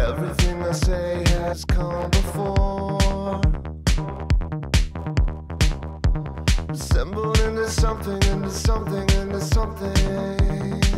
Everything I say has come before. Assembled into something, into something, into something.